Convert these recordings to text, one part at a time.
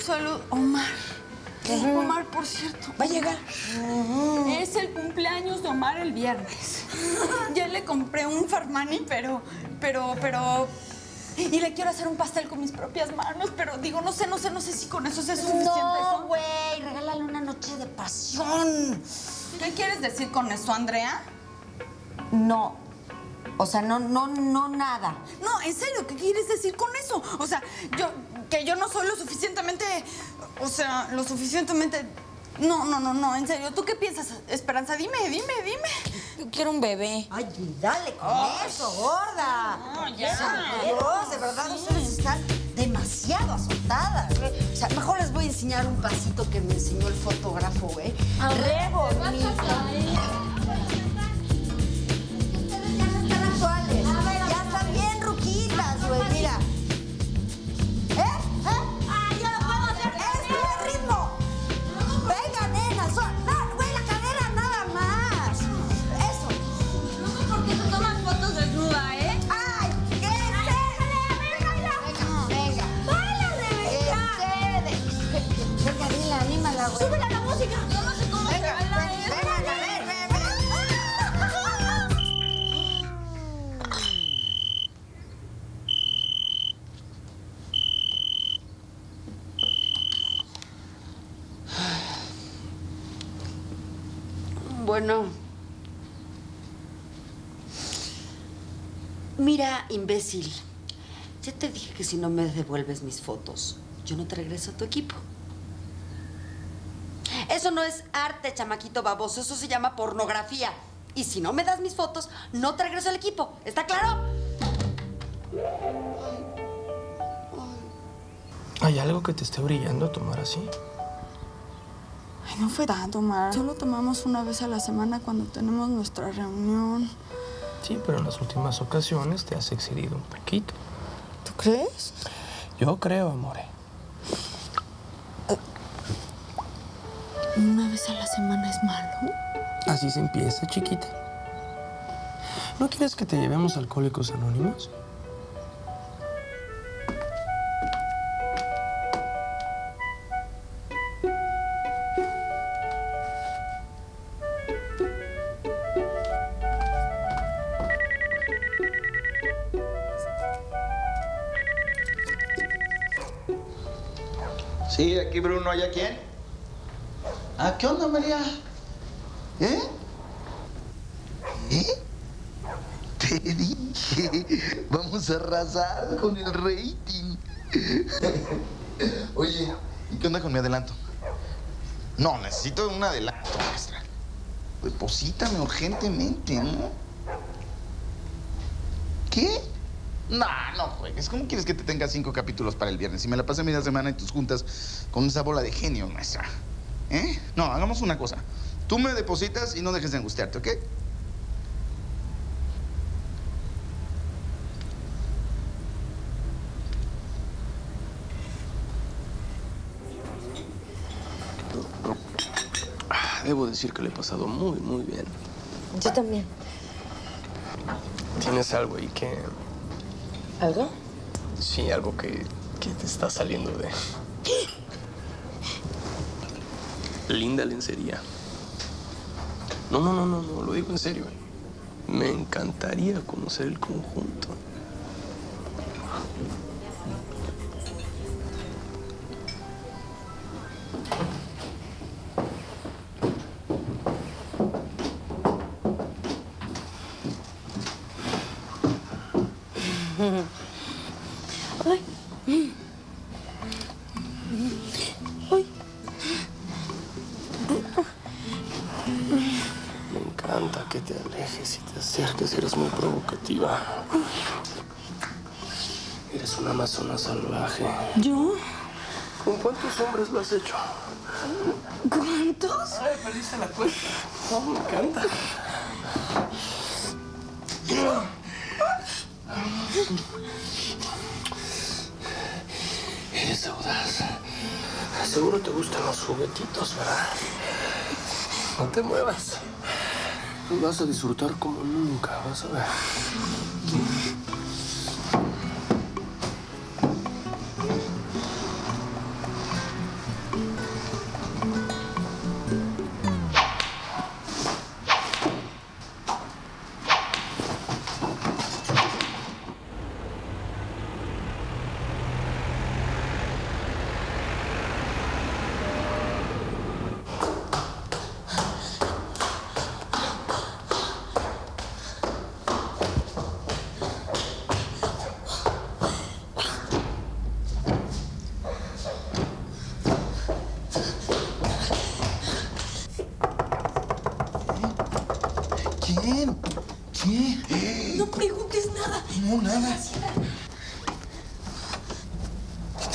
Salud, Omar. Omar, por cierto. Va a llegar. Es el cumpleaños de Omar el viernes. Ya le compré un Farmani, pero, pero, pero... Y le quiero hacer un pastel con mis propias manos, pero digo, no sé, no sé, no sé si con eso es suficiente. No, güey, regálale una noche de pasión. ¿Qué quieres decir con eso, Andrea? No. O sea, no, no, no nada. No, en serio, ¿qué quieres decir con eso? O sea, yo, que yo no soy lo suficientemente, o sea, lo suficientemente... No, no, no, no, en serio, ¿tú qué piensas, Esperanza? Dime, dime, dime. Yo quiero un bebé. Ay, dale con eso, gorda. No, ya. Dios, de verdad, ustedes están demasiado azotadas. O sea, mejor les voy a enseñar un pasito que me enseñó el fotógrafo, güey. Re bonito. Bueno. Mira, imbécil. Ya te dije que si no me devuelves mis fotos, yo no te regreso a tu equipo. Eso no es arte, chamaquito baboso. Eso se llama pornografía. Y si no me das mis fotos, no te regreso al equipo. ¿Está claro? ¿Hay algo que te esté brillando a tomar así? Ay, no fue tanto, Omar. Solo tomamos una vez a la semana cuando tenemos nuestra reunión. Sí, pero en las últimas ocasiones te has excedido un poquito. ¿Tú crees? Yo creo, amore. ¿Una vez a la semana es malo? Así se empieza, chiquita. ¿No quieres que te llevemos a Alcohólicos Anónimos? Sí, aquí Bruno, ¿allá quién? Ah, ¿qué onda, María? ¿Eh? ¿Eh? Te dije, vamos a arrasar con el rating. Oye, ¿y qué onda con mi adelanto? No, necesito un adelanto, maestra. Deposítame urgentemente, ¿no? ¿Qué? No, no juegues. ¿Cómo quieres que te tenga cinco capítulos para el viernes? Si me la pasé media semana en tus juntas con esa bola de genio, maestra. ¿Eh? No, hagamos una cosa. Tú me depositas y no dejes de angustiarte, ¿ok? Debo decir que le he pasado muy, muy bien. Yo también. ¿Tienes algo ahí que... ¿Algo? Sí, algo que, que te está saliendo de... Linda lencería. No, no, no, no, no, lo digo en serio. Me encantaría conocer el conjunto. Ay. Ay. Me encanta que te alejes y te acerques, eres muy provocativa. Eres una amazona salvaje. ¿Yo? ¿Con cuántos hombres lo has hecho? ¿Cuántos? Ay, perdiste la cuenta. No, me encanta. Seguro te gustan los juguetitos, ¿verdad? No te muevas. Vas a disfrutar como nunca, vas a ver.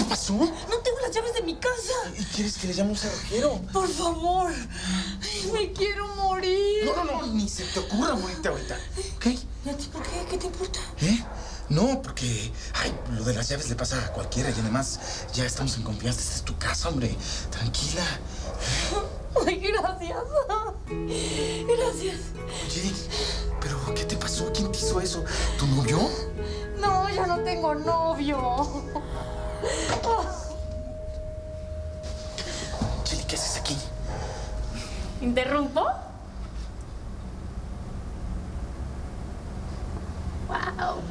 ¿Qué pasó? No tengo las llaves de mi casa. ¿Y quieres que le llame un cerrajero? Por favor. Ay, me quiero morir. No, no, no, ni se te ocurra morirte ahorita. ¿Ok? ¿Y a ti por qué? ¿Qué te importa? ¿Eh? No, porque ay, lo de las llaves le pasa a cualquiera y además ya estamos en confianza. Esta es tu casa, hombre. Tranquila. Ay, gracias. Gracias. Oye, ¿pero qué te pasó? ¿Quién te hizo eso? ¿Tu novio? No, ya no tengo novio. Chili, ¿qué haces aquí? ¿Interrumpo? ¡Wow!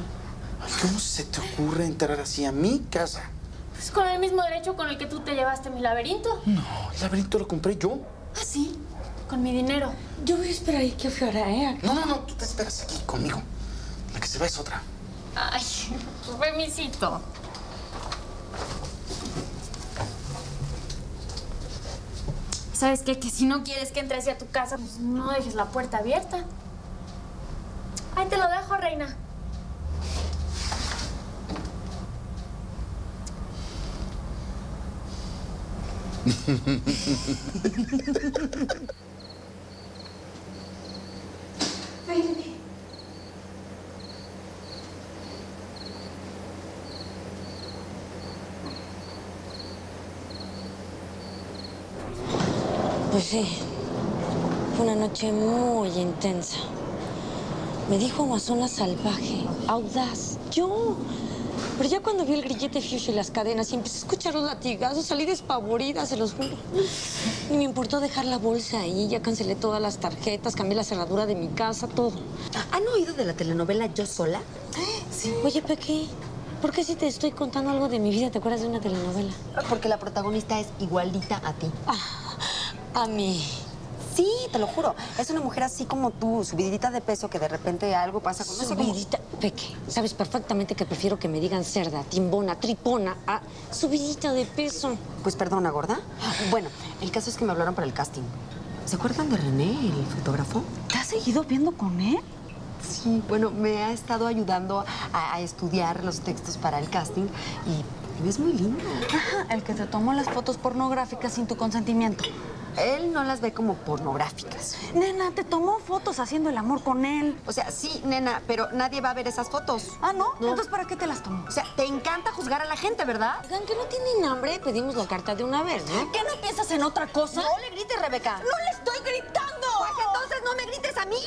Ay, ¿Cómo se te ocurre entrar así a mi casa? Pues con el mismo derecho con el que tú te llevaste mi laberinto. No, el laberinto lo compré yo. ¿Ah, sí? Con mi dinero. Yo voy a esperar ahí que fuera, ¿eh? No, no, no, tú te esperas aquí conmigo. La que se va es otra. Ay, pues permisito. ¿Sabes qué? Que si no quieres que entre hacia tu casa, pues no dejes la puerta abierta. Ahí te lo dejo, reina. Pues sí. Fue una noche muy intensa. Me dijo Amazona salvaje, audaz, yo. Pero ya cuando vi el grillete fuchsia y las cadenas y empecé a escuchar los latigazos, salí despavorida, se los juro. Ni me importó dejar la bolsa ahí, ya cancelé todas las tarjetas, cambié la cerradura de mi casa, todo. ¿Han oído de la telenovela Yo Sola? Sí. Oye, Peque, ¿por qué si te estoy contando algo de mi vida te acuerdas de una telenovela? Porque la protagonista es igualita a ti. Ah, a mí. Sí, te lo juro. Es una mujer así como tú, subidita de peso, que de repente algo pasa con... Subidita, Peque, sabes perfectamente que prefiero que me digan cerda, timbona, tripona, a subidita de peso. Pues perdona, gorda. Bueno, el caso es que me hablaron para el casting. ¿Se acuerdan de René, el fotógrafo? ¿Te has seguido viendo con él? Sí, bueno, me ha estado ayudando a, a estudiar los textos para el casting y, y es muy lindo. Ajá, el que te tomó las fotos pornográficas sin tu consentimiento. Él no las ve como pornográficas. Nena, te tomó fotos haciendo el amor con él. O sea, sí, nena, pero nadie va a ver esas fotos. Ah, ¿no? Entonces, ¿para qué te las tomó? O sea, te encanta juzgar a la gente, ¿verdad? Oigan, que no tienen hambre, pedimos la carta de una vez, ¿no? ¿Qué no piensas en otra cosa? No le grites, Rebeca. ¡No le estoy gritando! Pues entonces no me grites a mí.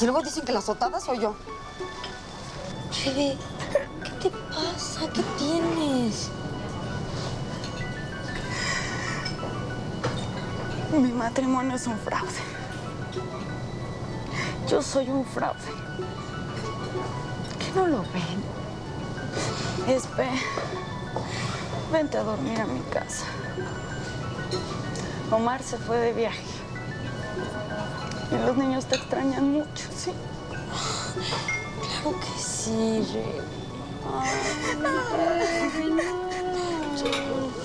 Y luego dicen que la azotada soy yo. Rebe, ¿qué te pasa? ¿Qué tienes? Mi matrimonio es un fraude. Yo soy un fraude. ¿Qué no lo ven? Espe, vente a dormir a mi casa. Omar se fue de viaje. Y los niños te extrañan mucho, ¿sí? Claro que sí, Rebe. Cinco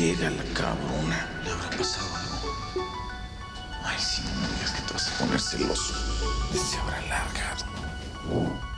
llega la cabrona. ¿Le habrá pasado algo? Ay, si no me digas que te vas a poner celoso. Se habrá largado.